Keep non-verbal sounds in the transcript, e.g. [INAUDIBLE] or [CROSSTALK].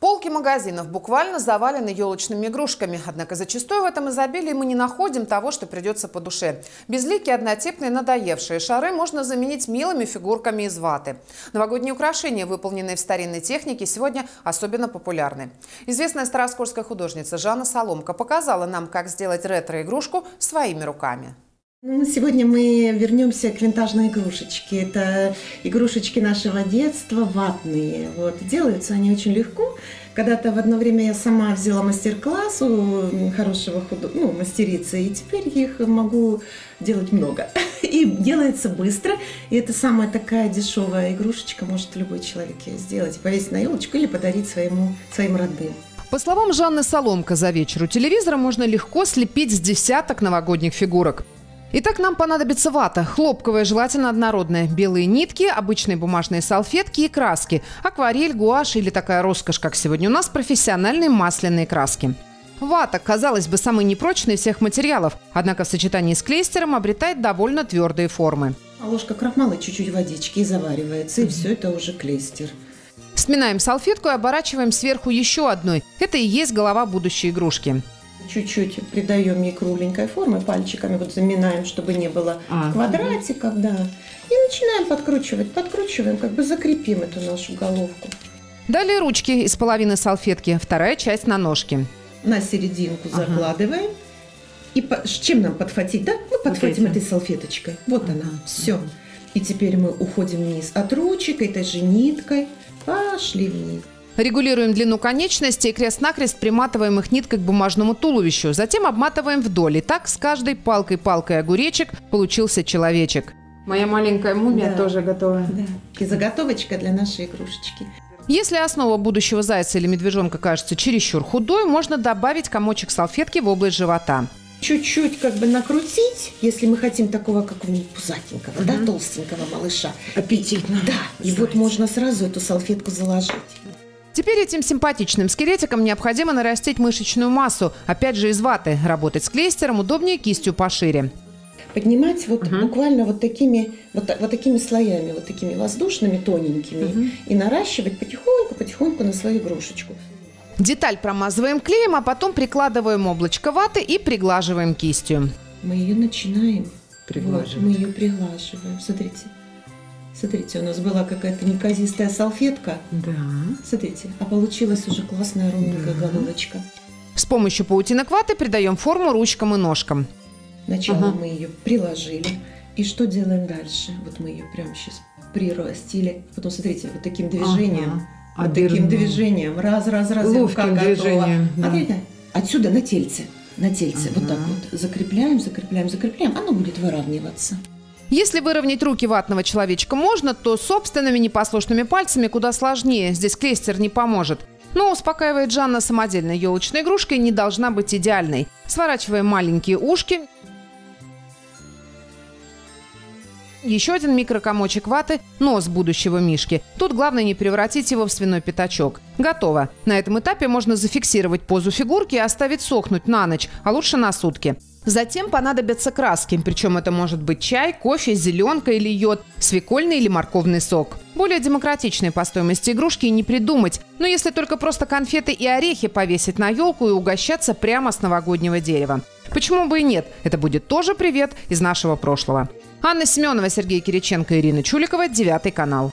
Полки магазинов буквально завалены елочными игрушками. Однако зачастую в этом изобилии мы не находим того, что придется по душе. Безликие, однотипные, надоевшие шары можно заменить милыми фигурками из ваты. Новогодние украшения, выполненные в старинной технике, сегодня особенно популярны. Известная староскольская художница Жанна Соломка показала нам, как сделать ретро-игрушку своими руками. Ну, сегодня мы вернемся к винтажной игрушечке. Это игрушечки нашего детства, ватные. Вот. Делаются они очень легко. Когда-то в одно время я сама взяла мастер-класс у хорошего худ... ну, мастерицы, и теперь их могу делать много. [LAUGHS] И делается быстро. И это самая такая дешевая игрушечка, может любой человек ее сделать. Повесить на елочку или подарить своему, своим родным. По словам Жанны Соломка, за вечер у телевизора можно легко слепить с десяток новогодних фигурок. Итак, нам понадобится вата. Хлопковая, желательно однородная. Белые нитки, обычные бумажные салфетки и краски. Акварель, гуашь или такая роскошь, как сегодня у нас, профессиональные масляные краски. Вата, казалось бы, самый непрочный из всех материалов, однако в сочетании с клейстером обретает довольно твердые формы. А ложка крахмала чуть-чуть водички и заваривается, и mm-hmm. все это уже клейстер. Сминаем салфетку и оборачиваем сверху еще одной. Это и есть голова будущей игрушки чуть-чуть придаем ей кругленькой формы, пальчиками вот заминаем, чтобы не было а, квадратиков, да. И начинаем подкручивать, подкручиваем, как бы закрепим эту нашу головку. Далее ручки из половины салфетки, вторая часть на ножки. На серединку ага. закладываем. И по, чем нам подхватить, да? Ну, подхватим вот этой салфеточкой. Вот ага. она, все. И теперь мы уходим вниз от ручек этой же ниткой. Пошли вниз. Регулируем длину конечностей и крест-накрест приматываем их ниткой к бумажному туловищу. Затем обматываем вдоль. И так с каждой палкой-палкой огуречек получился человечек. Моя маленькая мумия да. тоже готова. Да. И заготовочка для нашей игрушечки. Если основа будущего зайца или медвежонка кажется чересчур худой, можно добавить комочек салфетки в область живота. Чуть-чуть как бы накрутить, если мы хотим такого, как у пузатенького, угу. да, толстенького малыша. Аппетитно. Да, и вот можно сразу эту салфетку заложить. Теперь этим симпатичным скелетикам необходимо нарастить мышечную массу. Опять же из ваты. Работать с клейстером удобнее кистью пошире. Поднимать вот угу. буквально вот такими, вот, вот такими слоями, вот такими воздушными, тоненькими. Угу. И наращивать потихоньку, потихоньку на свою игрушечку. Деталь промазываем клеем, а потом прикладываем облачко ваты и приглаживаем кистью. Мы ее начинаем приглаживать. Вот, мы ее приглаживаем. Смотрите. Смотрите, у нас была какая-то неказистая салфетка. Да. Смотрите, а получилась уже классная ровненькая да. головочка. С помощью паутинок ваты придаем форму ручкам и ножкам. Сначала ага. мы ее приложили. И что делаем дальше? Вот мы ее прямо сейчас прирастили. Потом, смотрите, вот таким движением. Ага. Вот таким движением. Раз, раз, раз. Ловким движением. Да. Смотрите, отсюда на тельце. На тельце. Ага. Вот так вот. Закрепляем, закрепляем, закрепляем. Оно будет выравниваться. Если выровнять руки ватного человечка можно, то собственными непослушными пальцами куда сложнее. Здесь клейстер не поможет. Но, успокаивает Жанна, самодельная елочная игрушка не должна быть идеальной. Сворачиваем маленькие ушки. Еще один микрокомочек ваты – нос будущего мишки. Тут главное не превратить его в свиной пятачок. Готово. На этом этапе можно зафиксировать позу фигурки и оставить сохнуть на ночь, а лучше на сутки. Затем понадобятся краски, причем это может быть чай, кофе, зеленка или йод, свекольный или морковный сок. Более демократичные по стоимости игрушки не придумать, но если только просто конфеты и орехи повесить на елку и угощаться прямо с новогоднего дерева. Почему бы и нет? Это будет тоже привет из нашего прошлого. Анна Семенова, Сергей Кириченко, Ирина Чуликова, Девятый канал.